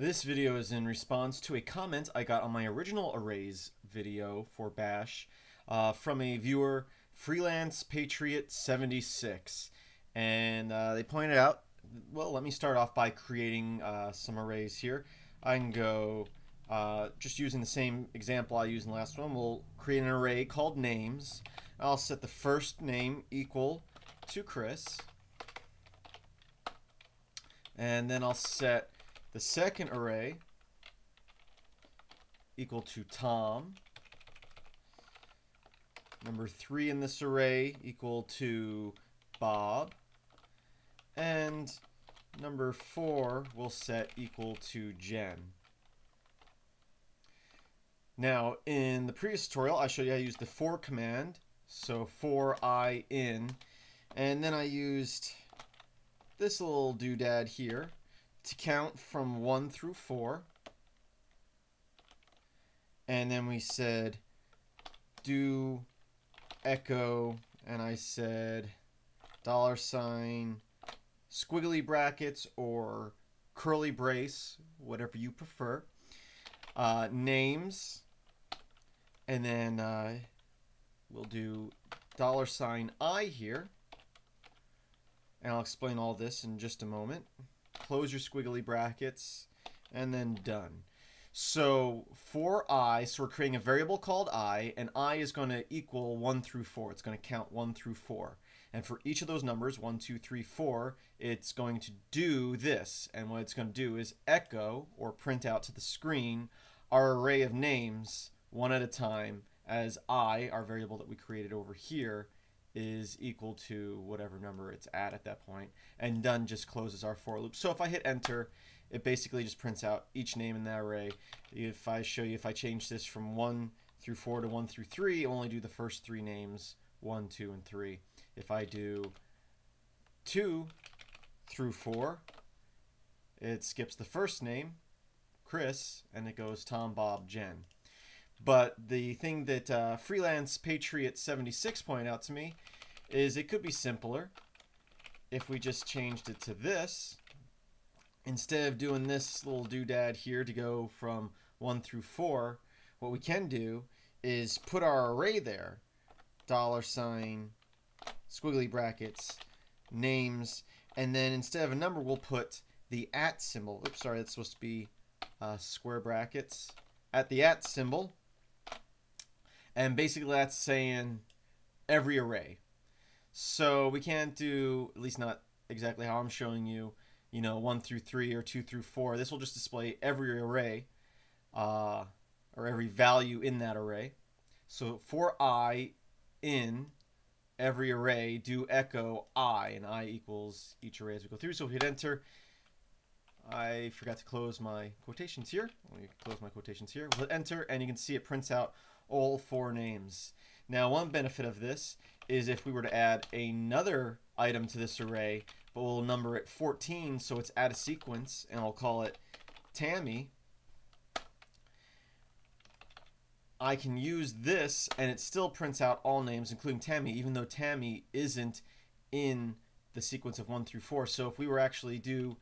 This video is in response to a comment I got on my original arrays video for Bash uh, from a viewer, Freelance Patriot 76. And uh, they pointed out, well, let me start off by creating uh, some arrays here. I can go, uh, just using the same example I used in the last one, we'll create an array called names. I'll set the first name equal to Chris. And then I'll set the second array equal to Tom. Number three in this array equal to Bob. And number four we'll set equal to Jen. Now, in the previous tutorial, I showed you how to use the for command. So for i in, and then I used this little doodad here to count from 1 through 4. And then we said do echo, and I said dollar sign, squiggly brackets, or curly brace, whatever you prefer. Uh, names, and then uh, we'll do dollar sign I here. And I'll explain all this in just a moment close your squiggly brackets, and then done. So for i, so we're creating a variable called i, and i is going to equal 1 through 4. It's going to count 1 through 4. And for each of those numbers, 1, 2, 3, 4, it's going to do this. And what it's going to do is echo, or print out to the screen, our array of names one at a time as i, our variable that we created over here, is equal to whatever number it's at at that point, and done just closes our for loop. So if I hit enter, it basically just prints out each name in that array. If I show you, if I change this from 1 through 4 to 1 through 3, only do the first three names, 1, 2, and 3. If I do 2 through 4, it skips the first name, Chris, and it goes Tom, Bob, Jen. But the thing that uh, Freelance Patriot 76 pointed out to me is it could be simpler if we just changed it to this. Instead of doing this little doodad here to go from 1 through 4, what we can do is put our array there. Dollar sign, squiggly brackets, names, and then instead of a number, we'll put the at symbol. Oops, sorry, that's supposed to be uh, square brackets. At the at symbol, and basically that's saying every array. So we can't do, at least not exactly how I'm showing you, you know, 1 through 3 or 2 through 4. This will just display every array uh, or every value in that array. So for i in every array, do echo i, and i equals each array as we go through. So we hit enter, I forgot to close my quotations here. Let me close my quotations here. We'll hit enter, and you can see it prints out all four names. Now, one benefit of this is if we were to add another item to this array, but we'll number it 14, so it's add a sequence, and I'll call it Tammy. I can use this, and it still prints out all names, including Tammy, even though Tammy isn't in the sequence of 1 through 4. So if we were actually do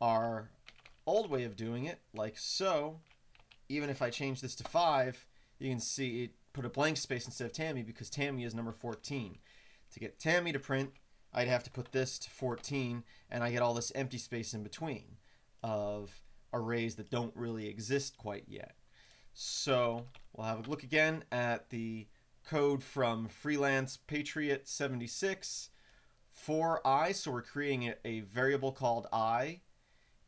our old way of doing it, like so, even if I change this to 5, you can see it put a blank space instead of Tammy because Tammy is number 14. To get Tammy to print, I'd have to put this to 14 and I get all this empty space in between of arrays that don't really exist quite yet. So we'll have a look again at the code from Freelance Patriot 76 for i. So we're creating a variable called i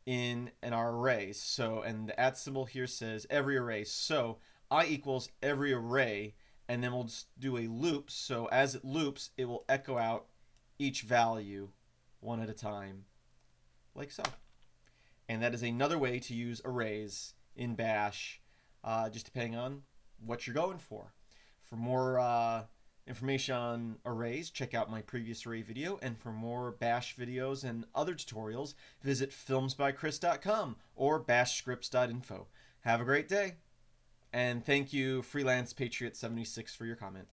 in an array. So and the at symbol here says every array. So i equals every array, and then we'll do a loop. So as it loops, it will echo out each value one at a time, like so. And that is another way to use arrays in Bash, uh, just depending on what you're going for. For more uh, information on arrays, check out my previous array video. And for more Bash videos and other tutorials, visit filmsbykris.com or bashscripts.info. Have a great day. And thank you, Freelance Patriot 76, for your comment.